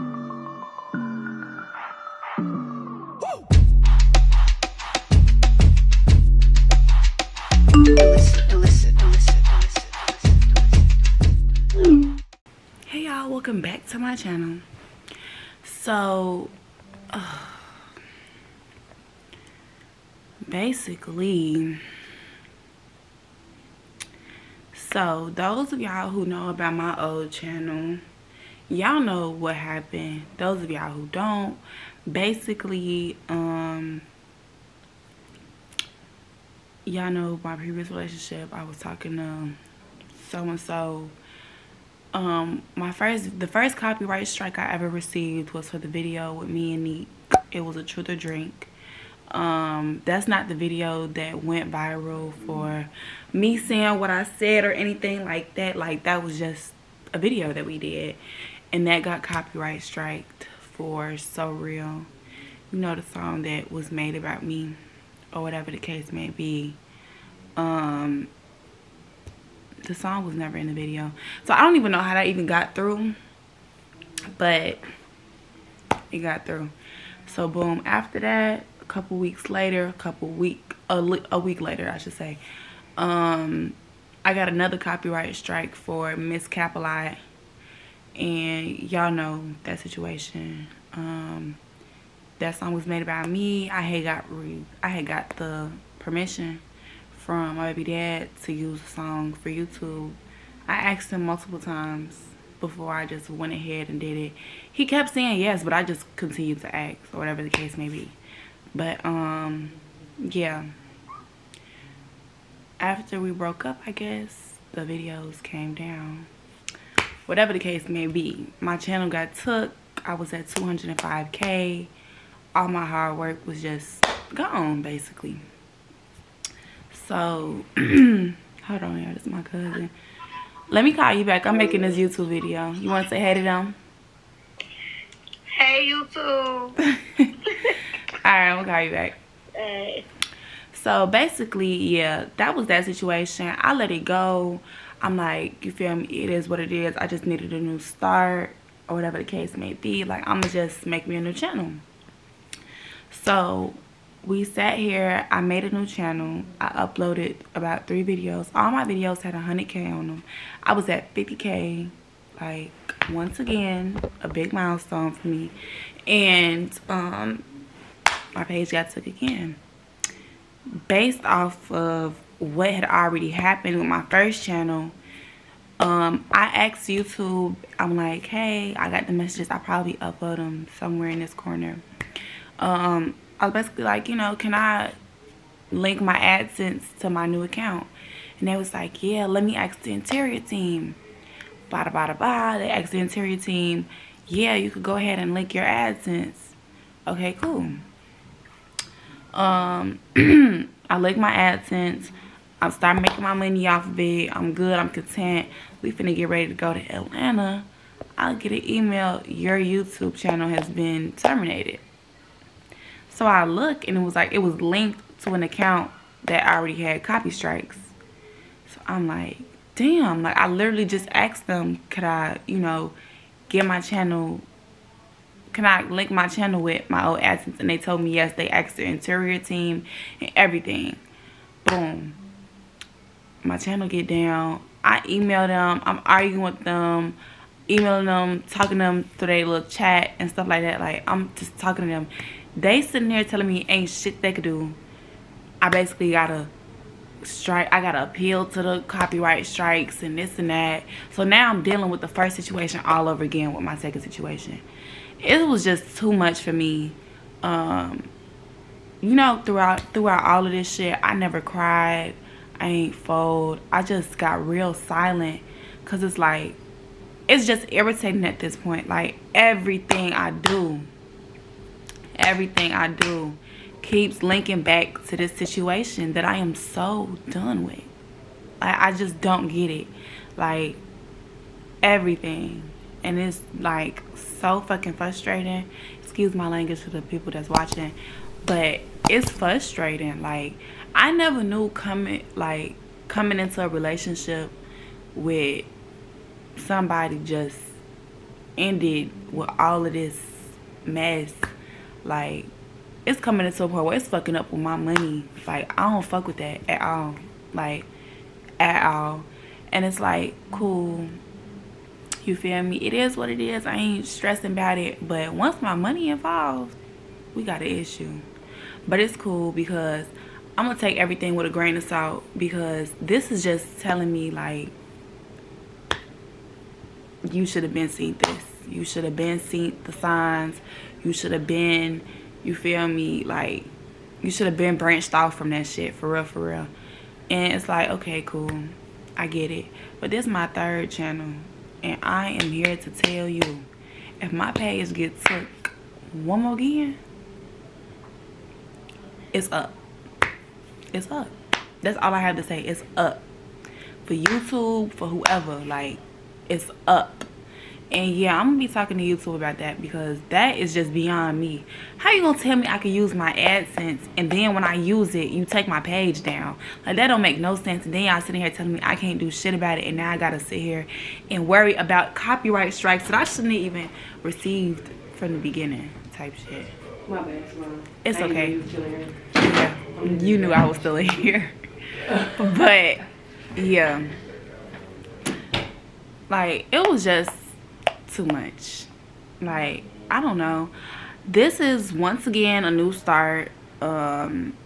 Hey y'all, welcome back to my channel. So, uh, basically, so those of y'all who know about my old channel, y'all know what happened. Those of y'all who don't, basically, um, y'all know my previous relationship. I was talking to so and so um my first the first copyright strike i ever received was for the video with me and neat it was a truth or drink um that's not the video that went viral for me saying what i said or anything like that like that was just a video that we did and that got copyright striked for so real. You know the song that was made about me or whatever the case may be. Um the song was never in the video. So i don't even know how that even got through but it got through. So boom after that a couple weeks later a couple week a, a week later i should say um i got another copyright strike for miss capilite and y'all know that situation um that song was made about me i had got re i had got the permission from my baby dad to use the song for YouTube. I asked him multiple times before I just went ahead and did it. He kept saying yes, but I just continued to ask or whatever the case may be. But um yeah. After we broke up, I guess, the videos came down. Whatever the case may be, my channel got took. I was at 205k. All my hard work was just gone basically. So, hold on, y'all. This is my cousin. Let me call you back. I'm making this YouTube video. You want to say hey to them? Hey, YouTube. All right, to call you back. Hey. So, basically, yeah, that was that situation. I let it go. I'm like, you feel me? It is what it is. I just needed a new start or whatever the case may be. Like, I'm going to just make me a new channel. So, we sat here i made a new channel i uploaded about three videos all my videos had 100k on them i was at 50k like once again a big milestone for me and um my page got took again based off of what had already happened with my first channel um i asked youtube i'm like hey i got the messages i probably upload them somewhere in this corner um I was basically like, you know, can I link my AdSense to my new account? And they was like, yeah, let me ask the interior team. Bada bada bada. They asked the interior team, yeah, you could go ahead and link your AdSense. Okay, cool. Um, I linked my AdSense. I'm starting making my money off of it. I'm good. I'm content. We finna get ready to go to Atlanta. I'll get an email. Your YouTube channel has been terminated. So I look and it was like, it was linked to an account that already had copy strikes. So I'm like, damn, like I literally just asked them, could I, you know, get my channel, can I link my channel with my old AdSense? And they told me yes, they asked the interior team and everything. Boom. My channel get down. I email them. I'm arguing with them, emailing them, talking to them through their little chat and stuff like that. Like, I'm just talking to them they sitting there telling me ain't shit they could do. I basically gotta strike I gotta appeal to the copyright strikes and this and that. So now I'm dealing with the first situation all over again with my second situation. It was just too much for me. Um you know, throughout throughout all of this shit, I never cried. I ain't fold. I just got real silent cuz it's like it's just irritating at this point. Like everything I do everything I do keeps linking back to this situation that I am so done with. Like, I just don't get it. Like, everything. And it's, like, so fucking frustrating. Excuse my language to the people that's watching. But it's frustrating. Like, I never knew coming, like, coming into a relationship with somebody just ended with all of this mess. Like, it's coming into a point where it's fucking up with my money. Like, I don't fuck with that at all. Like, at all. And it's like, cool. You feel me? It is what it is. I ain't stressing about it. But once my money involved, we got an issue. But it's cool because I'm going to take everything with a grain of salt because this is just telling me, like, you should have been seen this. You should have been seen the signs. You should have been, you feel me, like, you should have been branched off from that shit, for real, for real. And it's like, okay, cool. I get it. But this is my third channel. And I am here to tell you, if my page gets took one more again, it's up. It's up. That's all I have to say. It's up. For YouTube, for whoever, like, it's up and yeah i'm gonna be talking to youtube about that because that is just beyond me how you gonna tell me i can use my adsense and then when i use it you take my page down like that don't make no sense and then y'all sitting here telling me i can't do shit about it and now i gotta sit here and worry about copyright strikes that i shouldn't have even received from the beginning type shit my bad it's okay yeah you knew i was still in here but yeah like it was just too much. Like, I don't know. This is once again a new start. Um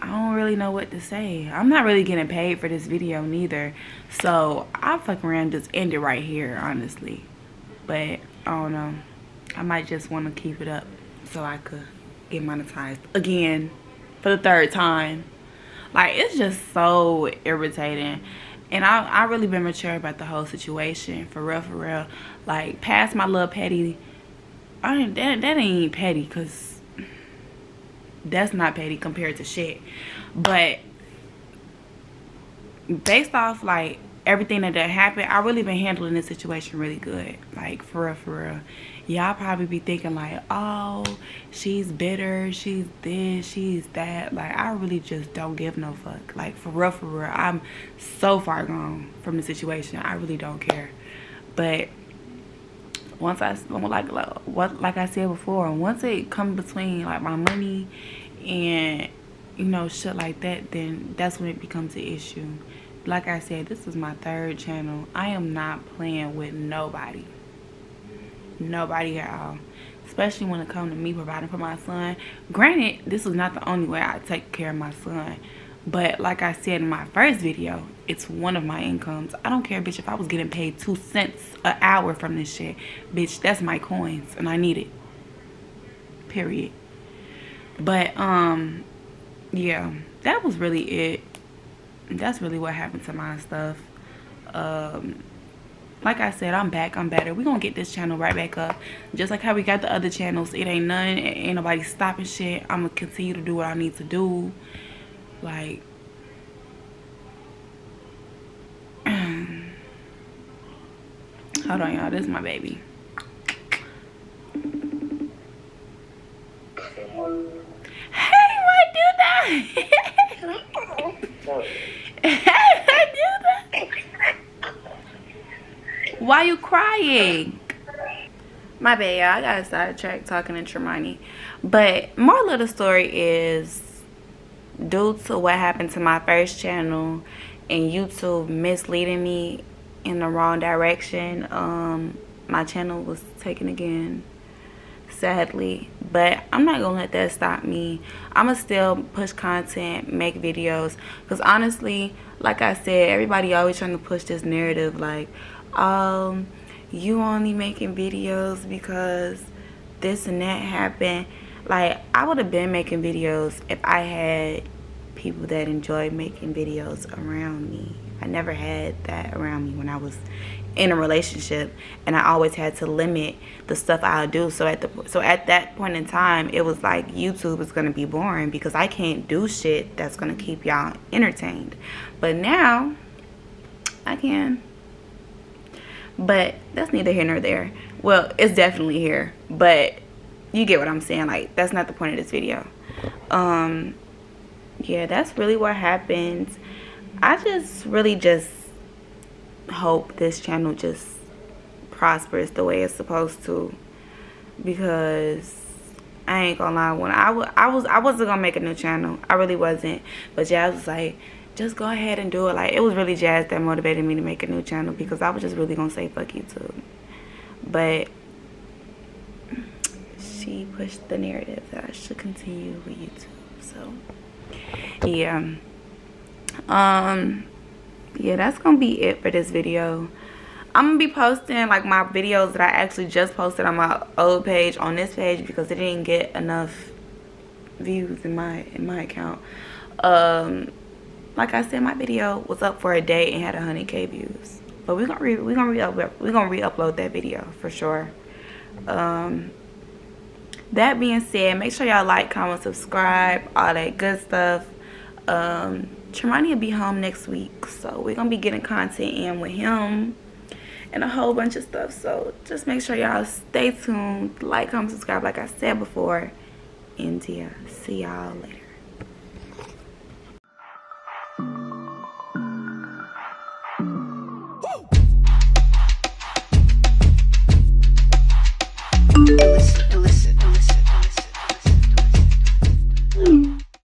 I don't really know what to say. I'm not really getting paid for this video neither. So I fucking around just end it right here, honestly. But I don't know. I might just want to keep it up so I could get monetized again for the third time. Like it's just so irritating and I I really been mature about the whole situation for real for real. Like past my little petty, I that that ain't petty because that's not petty compared to shit. But based off like everything that, that happened, I really been handling this situation really good. Like for real for real. Y'all probably be thinking like oh she's bitter she's this she's that. Like i really just don't give no fuck. Like for real for real. I'm so far gone from the situation. I really don't care. But once i like, like what like i said before once it come between like my money and you know shit like that then that's when it becomes an issue like i said this is my third channel. I am not playing with nobody. Nobody at all. Especially when it comes to me providing for my son. Granted this is not the only way i take care of my son. But like i said in my first video it's one of my incomes. I don't care bitch if i was getting paid two cents an hour from this shit. Bitch that's my coins and i need it. Period. But um yeah that was really it that's really what happened to my stuff um like I said, I'm back. I'm better. We're to get this channel right back up. Just like how we got the other channels. It ain't none. Ain't nobody stopping shit. I'm to continue to do what I need to do. Like. Hold on, y'all. This is my baby. Hey, what do that? hey, do that? Why you crying? My bad, y'all. I gotta sidetrack talking to Tremoney. But moral of the story is due to what happened to my first channel and YouTube misleading me in the wrong direction, um, my channel was taken again sadly but i'm not gonna let that stop me i'm gonna still push content make videos because honestly like i said everybody always trying to push this narrative like um you only making videos because this and that happened. Like i would have been making videos if i had people that enjoy making videos around me. I never had that around me when i was in a relationship and i always had to limit the stuff i'll do. So at the so at that point in time it was like youtube is going to be boring because i can't do shit that's going to keep y'all entertained. But now i can but that's neither here nor there. Well it's definitely here but you get what i'm saying like that's not the point of this video. Um yeah that's really what happens. I just really just hope this channel just prosperous the way it's supposed to because I ain't gonna lie when I, I was I wasn't gonna make a new channel. I really wasn't. But Jazz was like just go ahead and do it. Like it was really Jazz that motivated me to make a new channel because I was just really gonna say fuck YouTube. But she pushed the narrative that I should continue with YouTube so yeah. Um yeah that's gonna be it for this video. I'm gonna be posting like my videos that i actually just posted on my old page on this page because it didn't get enough views in my in my account. Um like i said my video was up for a day and had 100k views but we're gonna re we're gonna re we're gonna re-upload that video for sure um that being said make sure y'all like comment subscribe all that good stuff um Tremonti will be home next week. So we're to be getting content in with him and a whole bunch of stuff. So just make sure y'all stay tuned. Like, comment, subscribe like I said before. Yeah, see y'all later.